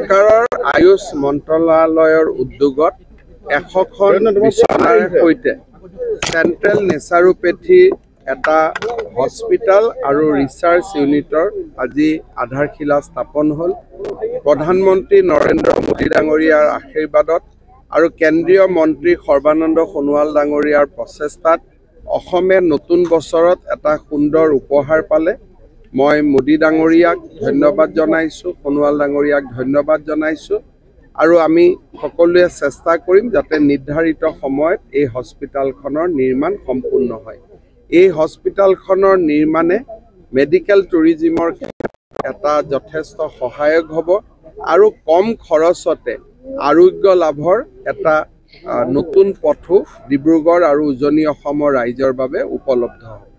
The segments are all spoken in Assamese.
চৰকাৰৰ আয়ুষ মন্ত্ৰালয়ৰ উদ্যোগত এশখন বিচনাৰ সৈতে চেণ্ট্ৰেল নেচাৰোপেথি এটা হস্পিটেল আৰু ৰিচাৰ্চ ইউনিটৰ আজি আধাৰশিলা স্থাপন হ'ল। প্ৰধানমন্ত্ৰী নৰেন্দ্ৰ মোদী ডাঙৰীয়াৰ আশীৰ্বাদত আৰু কেন্দ্ৰীয় মন্ত্ৰী সৰ্বানন্দ সোণোৱাল ডাঙৰীয়াৰ প্ৰচেষ্টাত অসমে নতুন বছৰত এটা সুন্দৰ উপহাৰ পালে। মই মোদী ডাঙৰীয়াক ধন্যবাদ জনাইছোঁ সোণোৱাল ডাঙৰীয়াক ধন্যবাদ জনাইছোঁ আৰু আমি সকলোৱে চেষ্টা কৰিম যাতে নিৰ্ধাৰিত সময়ত এই হস্পিটেলখনৰ নিৰ্মাণ সম্পূৰ্ণ হয়। এই হস্পিটেলখনৰ নিৰ্মাণে মেডিকেল টুৰিজিমৰ এটা যথেষ্ট সহায়ক হ'ব আৰু কম খৰচতে আৰোগ্য লাভৰ এটা নতুন পথো ডিব্ৰুগড় আৰু উজনি অসমৰ ৰাইজৰ বাবে উপলব্ধ হ'ব।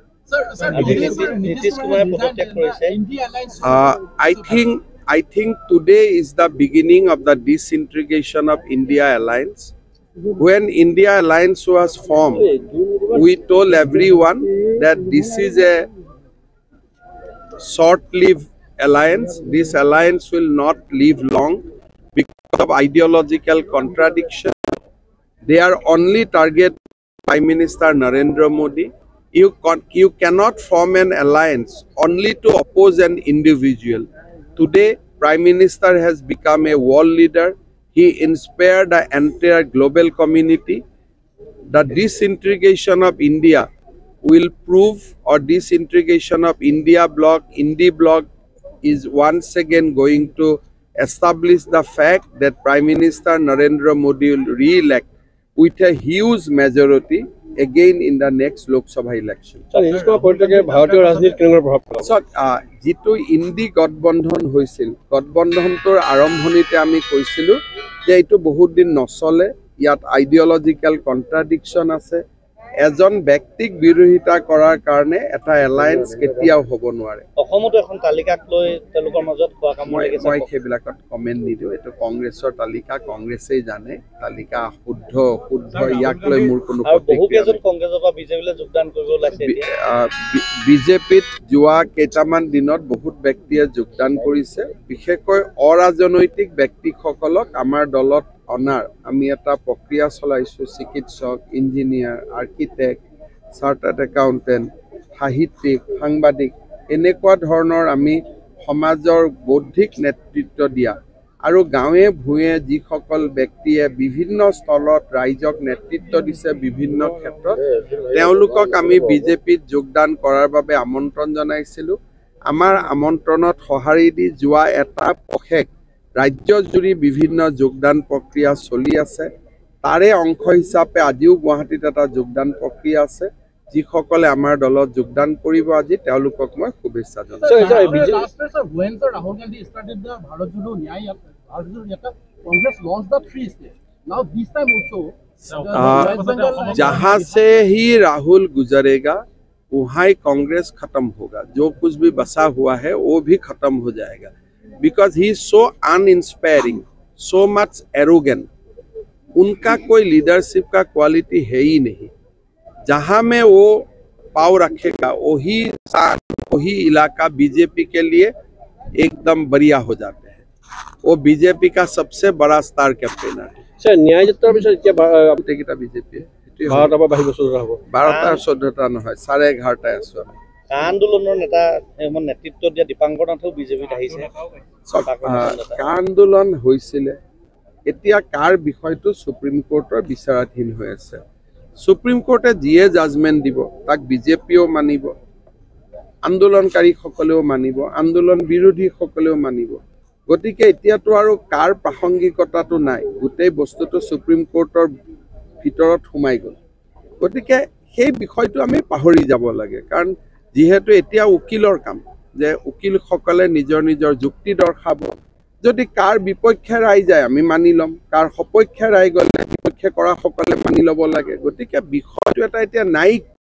Uh, I think I think today is the beginning of the disintegration of India Alliance. When India Alliance was formed, we told everyone that this is a short-lived alliance. This alliance will not live long because of ideological contradiction. They are only target Prime Minister Narendra Modi you, con- you cannot form an alliance only to oppose an individual. Today, Prime Minister has become a world leader. He inspired the entire global community. The disintegration of India will prove, or disintegration of India bloc, Indie bloc is once again going to establish the fact that Prime Minister Narendra Modi will re-elect with a huge majority again in the next Lok Sabha election. Nitish Kumar পদত্যাগে ভাৰতীয় ৰাজনীতিত কেনেকুৱা প্ৰভাৱ পেলাব চাওক আহ, যিটো ইণ্ডি গঠবন্ধন হৈছিল গঠবন্ধনটোৰ আৰম্ভণিতে আমি কৈছিলোঁ যে এইটো বহুত দিন নচলে ইয়াত আইডিঅলজিকেল কণ্ট্ৰাডিকশ্যন আছে এজন ব্যক্তিক বিৰোধিতা কৰাৰ কাৰণে এটা এলায়েন্স কেতিয়াও হ'ব নোৱাৰে। অসমতো এখন তালিকাক লৈ তেওঁলোকৰ মাজত মই সেইবিলাকত কমেণ্ট নিদিওঁ এইটো কংগ্ৰেছৰ তালিকা কংগ্ৰেছেই জানে। তালিকা শুদ্ধ শুদ্ধ ইয়াক লৈ মোৰ কোনো বিজেপিত যোৱা কেইটামান দিনত বহুত ব্যক্তিয়ে যোগদান কৰিছে। বিশেষকৈ অৰাজনৈতিক ব্যক্তিসকলক আমাৰ দলত অনাৰ। আমি এটা প্ৰক্ৰিয়া চলাইছোঁ চিকিৎসক ইঞ্জিনিয়াৰ আৰ্কিটেক্ট চাৰ্টাৰ্ড একাউণ্টেণ্ট সাহিত্যিক সাংবাদিক এনেকুৱা ধৰণৰ আমি সমাজৰ বৌদ্ধিক নেতৃত্ব দিয়া। আৰু গাঁৱে ভূঞে যিসকল ব্যক্তিয়ে বিভিন্ন স্থলত ৰাইজক নেতৃত্ব দিছে বিভিন্ন ক্ষেত্ৰত তেওঁলোকক আমি বিজেপিত যোগদান কৰাৰ বাবে আমন্ত্ৰণ জনাইছিলোঁ। আমাৰ আমন্ত্ৰণত সঁহাৰি দি যোৱা এটা পষেক ৰাজ্যজুৰি বিভিন্ন যোগদান প্ৰক্ৰিয়া চলি আছে তাৰে অংশ হিচাপে আজিও গুৱাহাটীত এটা যোগদান প্ৰক্ৰিয়া আছে যিসকলে আমাৰ দলত যোগদান কৰিব আজি তেওঁলোকক মই শুভেচ্ছা জনাইছোঁ sir, sir, last BJP year- last year, sir, when sir Rahul Gandhi started the Bharat Jodo Nyaya Yatra, Bharat Jodo Yatra, Congress launched the three states. Now this time also, the Uh, West Bengal and- जहां से ही राहुल गुजरेगा वहाँ ही कांग्रेस खत्म होगा जो कुछ भी बसा हुआ है वो भी खत्म हो जाएगा because he so uninspiring so much arrogant उनका कोई लीडरशिप का क्वालिटी है ही नहीं जहां में वो पाव रखेगा वही स्थान, वही इलाका बीजेपी के लिए एकदम बढ़िया हो जाते हैं वो बीजेपी का सबसे बड़ा स्टार कैंपेनर है ছাৰ ন্যায় যাত্ৰাৰ পিছত এতিয়া ভা- গোটেইকেইটা বিজেপি ভাৰতৰ পৰা বাহিৰ বছৰ হ'ব বাৰটা চৈধ্যটা নহয় চাৰে এঘাৰটাই আছো আমি কা আন্দোলনৰ নেতা এজন নেতৃত্ব দিয়া দীপাংকৰ নাথেও বিজেপিত আহিছে। কা আন্দোলন হৈছিলে। এতিয়া কাৰ বিষয়টো সুপ্ৰিম কোৰ্টৰ বিচাৰাধীন হৈ আছে। সুপ্ৰিম কোৰ্টে যিয়ে জাজমেণ্ট দিব তাক বিজেপিয়েও মানিব আন্দোলনকাৰীসকলেও মানিব আন্দোলন বিৰোধীসকলেও মানিব। গতিকে এতিয়াতো আৰু কাৰ প্ৰাসংগিকতাটো নাই গোটেই বস্তুটো সুপ্ৰিম কোৰ্টৰ ভিতৰত সোমাই গ'ল। গতিকে সেই বিষয়টো আমি পাহৰি যাব লাগে কাৰণ যিহেতু এতিয়া উকিলৰ কাম যে উকিলসকলে নিজৰ নিজৰ যুক্তি দৰ্শাব। যদি কাৰ বিপক্ষে ৰায় যায় আমি মানি ল'ম। কাৰ সপক্ষে ৰায় গ'লে বিপক্ষে কৰাসকলে মানি ল'ব লাগে। গতিকে বিষয়টো এটা এতিয়া নাই